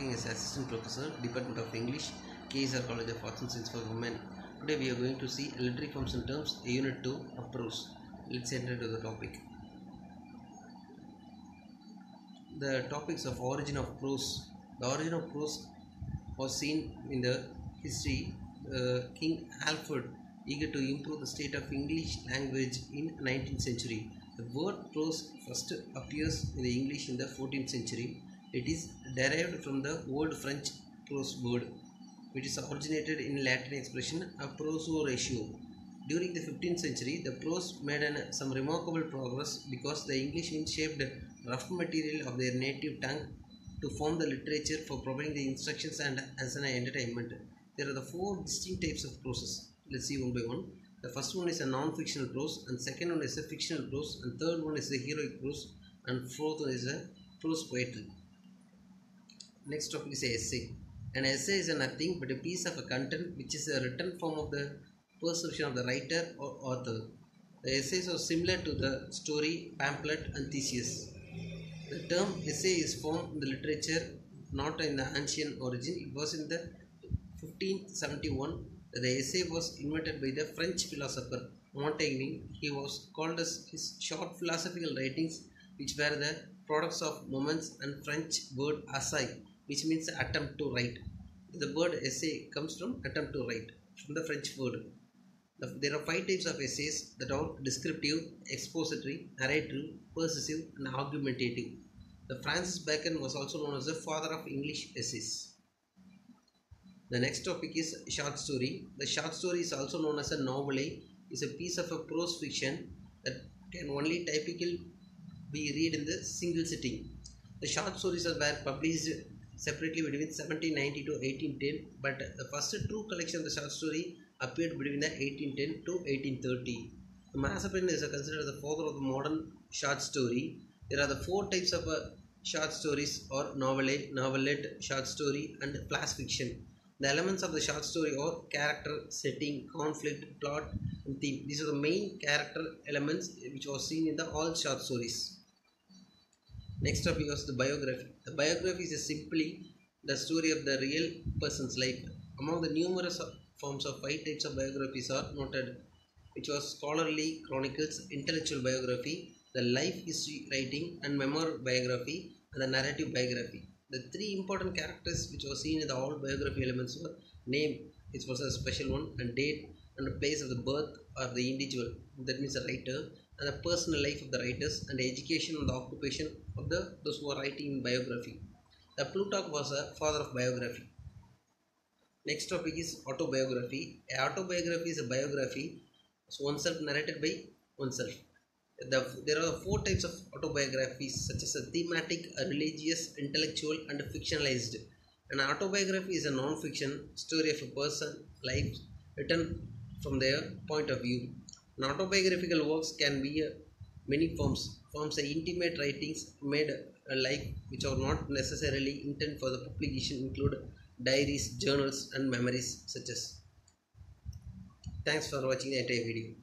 working as assistant professor, Department of English, KSR College of Arts and Science for Women. Today we are going to see literary forms and terms, Unit 2 of prose. Let's enter into the topic. The topics of origin of prose. The origin of prose was seen in the history. Uh, King Alfred, eager to improve the state of English language in 19th century. The word prose first appears in the English in the 14th century. It is derived from the old French prose word, which is originated in Latin expression a prosa oratio. During the 15th century, the prose made an, some remarkable progress because the Englishmen shaped rough material of their native tongue to form the literature for providing the instructions and as an entertainment. There are the four distinct types of prose. Let's see one by one. The first one is a non-fictional prose, and second one is a fictional prose, and third one is a heroic prose, and fourth one is a prose poetry. Next topic is essay. An essay is nothing but a piece of a content which is a written form of the perception of the writer or author. The essays are similar to the story, pamphlet, and thesis. The term essay is formed in the literature not in the ancient origin. It was in the 1571 that the essay was invented by the French philosopher Montaigne. He was called as his short philosophical writings, which were the products of moments and French word essai, which means attempt to write. The word essay comes from attempt to write from the French word. There are five types of essays that are descriptive, expository, narrative, persuasive, and argumentative. The Francis Bacon was also known as the father of English essays. The next topic is short story. The short story is also known as a novelle. is a piece of a prose fiction that can only typically be read in the single sitting. The short stories are were published separately between 1790 to 1810, but the first true collection of the short story appeared between the 1810 to 1830. The Maupassant is considered the father of the modern short story. There are the four types of uh, short stories or novelette, novelette, short story, and flash fiction. The elements of the short story are character, setting, conflict, plot, and theme. These are the main character elements which are seen in the all short stories. Next topic was the biography. The biography is simply the story of the real person's life. Among the numerous forms of five types of biographies are noted, which was scholarly chronicles, intellectual biography, the life history writing, and memoir biography, and the narrative biography. The three important characters which were seen in the all biography elements were name, which was a special one, and date, and place of the birth of the individual, that means the writer, and the personal life of the writers, and the education and the occupation of the those who are writing biography. The Plutarch was a father of biography. Next topic is autobiography. A autobiography is a biography, so oneself narrated by oneself. The, there are four types of autobiographies, such as a thematic, a religious, intellectual, and fictionalized. An autobiography is a non-fiction story of a person life written from their point of view. An autobiographical works can be uh, many forms. Forms are intimate writings made a life which are not necessarily intended for the publication include diaries, journals, and memories such as. Thanks for watching the entire video.